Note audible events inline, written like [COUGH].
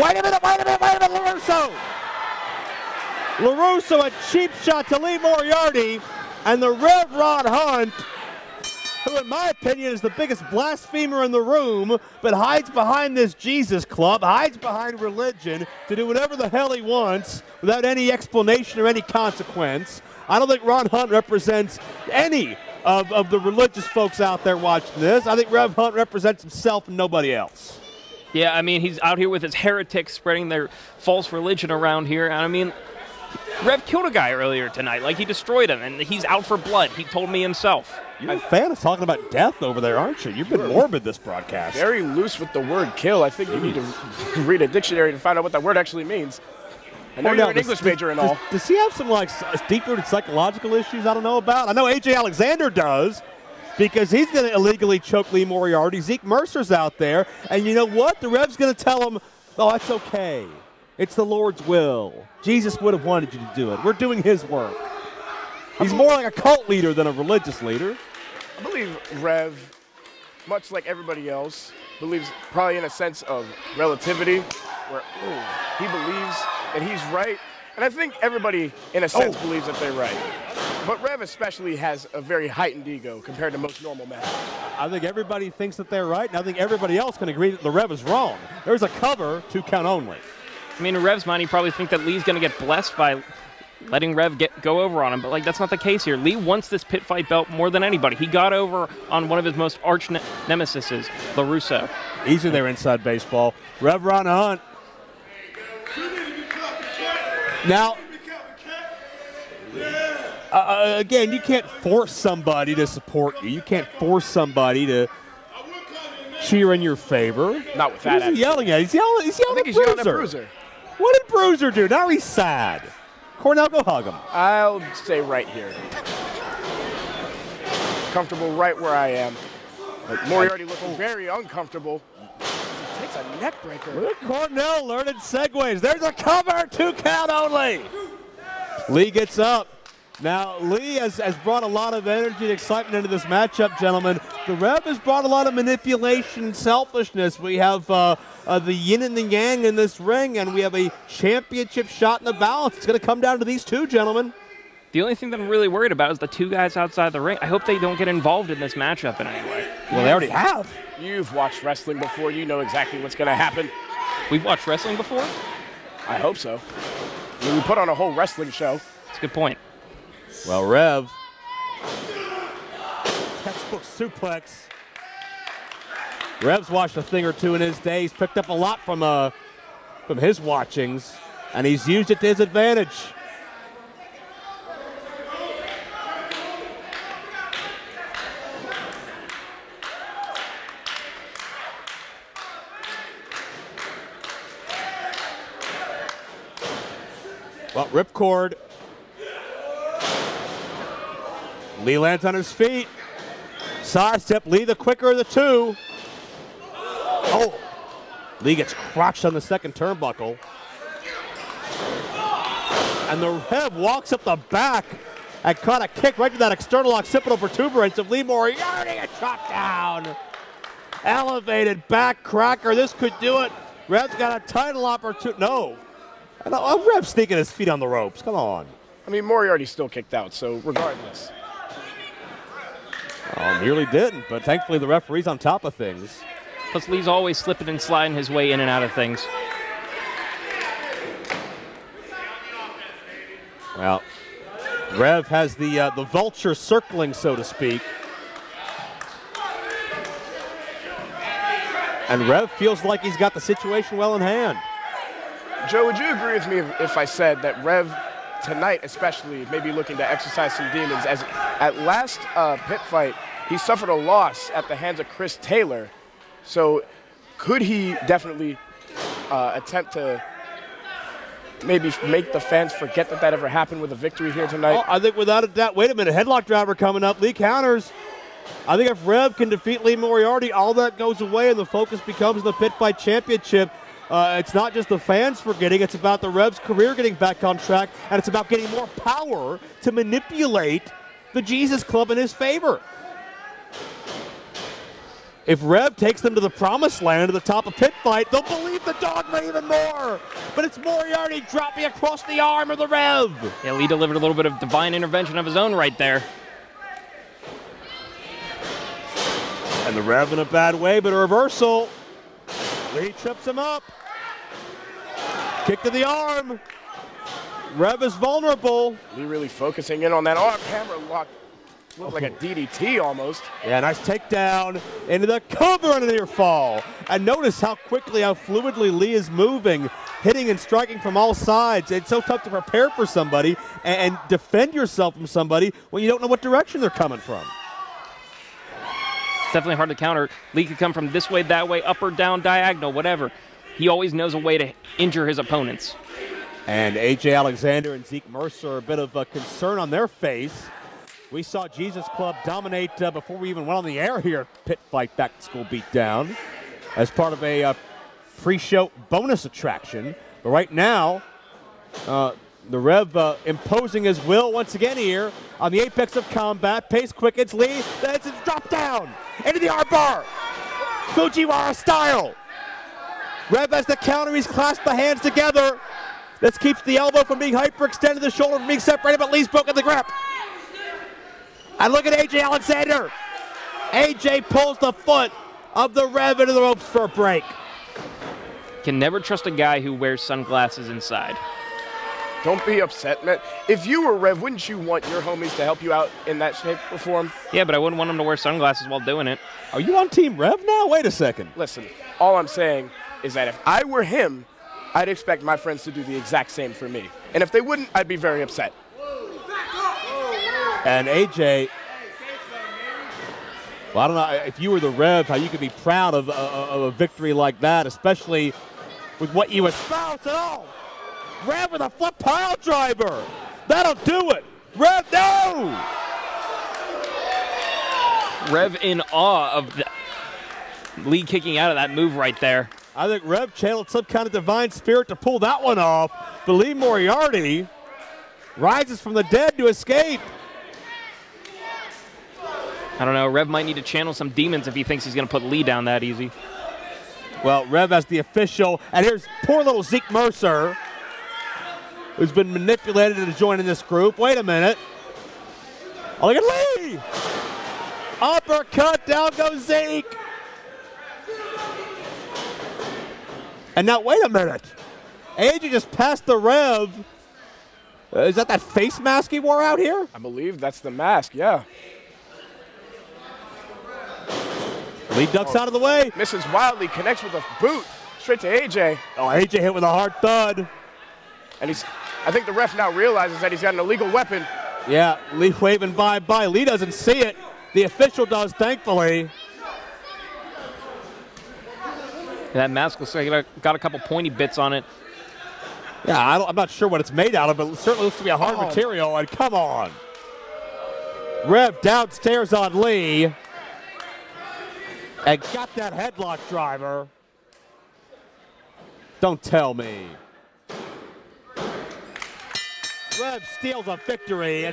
Wait a minute, wait a minute, wait a minute, LaRusso! LaRusso a cheap shot to Lee Moriarty, and the Rev Ron Hunt, who in my opinion is the biggest blasphemer in the room, but hides behind this Jesus club, hides behind religion to do whatever the hell he wants without any explanation or any consequence. I don't think Ron Hunt represents any of, of the religious folks out there watching this. I think Rev Hunt represents himself and nobody else. Yeah, I mean, he's out here with his heretics spreading their false religion around here. And I mean, Rev killed a guy earlier tonight. Like, he destroyed him, and he's out for blood. He told me himself. You're a fan of talking about death over there, aren't you? You've been morbid this broadcast. Very loose with the word kill. I think you need to [LAUGHS] read a dictionary to find out what that word actually means. I know Or you're no, an English does- major and does- all. Does he have some like deep rooted psychological issues I don't know about? I know AJ Alexander does because he's going to illegally choke Lee Moriarty. Zeke Mercer's out there, and you know what? The Rev's going to tell him, "Oh, that's okay. It's the Lord's will. Jesus would have wanted you to do it. We're doing His work." He's more like a cult leader than a religious leader. I believe Rev, much like everybody else, believes probably in a sense of relativity, where ooh, he believes that he's right. And I think everybody, in a oh. sense, Oh. believes that they're right. But Rev especially has a very heightened ego compared to most normal men. I think everybody thinks that they're right, and I think everybody else can agree that the Rev is wrong. There's a cover, two count only. I mean, in Rev's mind, he probably think that Lee's going to get blessed by letting Rev get go over on him, but like that's not the case here. Lee wants this pit fight belt more than anybody. He got over on one of his most arch ne- nemesises, LaRusso. Easy there inside baseball. Rev Ron Hunt. Now, uh, uh, again, you can't force somebody to support you. You can't force somebody to cheer in your favor. Not with that. is he yelling at? He's yelling. He's yelling at he's yelling at Bruiser. Bruiser. What did Bruiser do? Now he's sad. Cornell, go hug him. I'll stay right here. Comfortable right where I am. But Moriarty looking very uncomfortable. A neck breaker. Look Cornell learning segues. There's a cover, two count only. Lee gets up. Now, Lee has, has brought a lot of energy and excitement into this matchup, gentlemen. The Rev has brought a lot of manipulation and selfishness. We have uh, uh, the yin and the yang in this ring, and we have a championship shot in the balance. It's going to come down to these two, gentlemen. The only thing that I'm really worried about is the two guys outside the ring. I hope they don't get involved in this matchup in any way. Well, they already have. You've watched wrestling before. You know exactly what's going to happen. We've watched wrestling before. I hope so. I mean, we put on a whole wrestling show. That's a good point. Well, Rev. Textbook suplex. Rev's watched a thing or two in his day. He's picked up a lot from uh, from his watchings, and he's used it to his advantage. Well, ripcord. Lee lands on his feet. Side step. Lee the quicker of the two. Oh. Lee gets crotched on the second turnbuckle. And the Rev walks up the back and caught a kick right to that external occipital protuberance of Lee Moriarty. A chop down. Elevated back cracker. This could do it. Rev's got a title opportunity. No. And, uh, Rev sneaking his feet on the ropes. Come on. I mean, Moriarty still kicked out, so regardless. Oh, nearly didn't, but thankfully the referee's on top of things. Plus, Lee's always slipping and sliding his way in and out of things. Well, Rev has the uh, the vulture circling, so to speak. And Rev feels like he's got the situation well in hand. Joe, would you agree with me if, if I said that Rev tonight, especially, may be looking to exercise some demons? As at last uh, pit fight, he suffered a loss at the hands of Chris Taylor. So, could he definitely uh, attempt to maybe make the fans forget that that ever happened with a victory here tonight? Oh, I think without a doubt. Wait a minute, headlock driver coming up. Lee counters. I think if Rev can defeat Lee Moriarty, all that goes away and the focus becomes the pit fight championship. Uh, it's not just the fans forgetting, it's about the Rev's career getting back on track, and it's about getting more power to manipulate the Jesus Club in his favor. If Rev takes them to the promised land at the top of pit fight, they'll believe the dogma even more. But it's Moriarty dropping across the arm of the Rev. Yeah, Lee delivered a little bit of divine intervention of his own right there. And the Rev in a bad way, but a reversal. Lee trips him up. Kick to the arm. Rev is vulnerable. Lee really focusing in on that arm hammer lock. Looked like a DDT almost. Yeah, nice takedown into the cover and a near fall. And notice how quickly, how fluidly Lee is moving, hitting and striking from all sides. It's so tough to prepare for somebody and defend yourself from somebody when you don't know what direction they're coming from. It's definitely hard to counter. Lee could come from this way, that way, up or down, diagonal, whatever. He always knows a way to injure his opponents. And AJ Alexander and Zeke Mercer, a bit of a concern on their face. We saw Jesus Club dominate uh, before we even went on the air here. Pit Fight Back to School Beatdown as part of a uh, pre-show bonus attraction. But right now, uh, the Rev uh, imposing his will once again here on the apex of combat. Pace quickens, Lee, then it's a drop down into the armbar. Fujiwara style. Rev has the counter, he's clasped the hands together. This keeps the elbow from being hyperextended, the shoulder from being separated, but Lee's broken the grip. And look at AJ Alexander. AJ pulls the foot of the Rev into the ropes for a break. Can never trust a guy who wears sunglasses inside. Don't be upset, man. If you were Rev, wouldn't you want your homies to help you out in that shape or form? Yeah, but I wouldn't want them to wear sunglasses while doing it. Are you on Team Rev now? Wait a second. Listen, all I'm saying is that if I were him, I'd expect my friends to do the exact same for me. And if they wouldn't, I'd be very upset. And AJ, well, I don't know if you were the Rev, how you could be proud of, uh, of a victory like that, especially with what you espouse at all. Rev with a flip pile driver. That'll do it. Rev, no! Rev in awe of the Lee kicking out of that move right there. I think Rev channeled some kind of divine spirit to pull that one off. But Lee Moriarty rises from the dead to escape. I don't know. Rev might need to channel some demons if he thinks he's going to put Lee down that easy. Well, Rev as the official, and here's poor little Zeke Mercer, who's been manipulated into joining this group. Wait a minute. Oh, look at Lee! Uppercut, down goes Zeke. And now, wait a minute. AJ just passed the Rev. Uh, is that that face mask he wore out here? I believe that's the mask, yeah. Lee ducks out of the way. Misses wildly, connects with a boot straight to AJ. Oh, AJ hit with a hard thud. And he's, I think the ref now realizes that he's got an illegal weapon. Yeah, Lee waving bye-bye. Lee doesn't see it. The official does, thankfully. That mask looks like it got a couple pointy bits on it. Yeah, I am not sure what it's made out of, but it certainly looks to be a hard Oh. material. And come on. Rev downstairs on Lee. And got that headlock driver. Don't tell me. Steals a victory.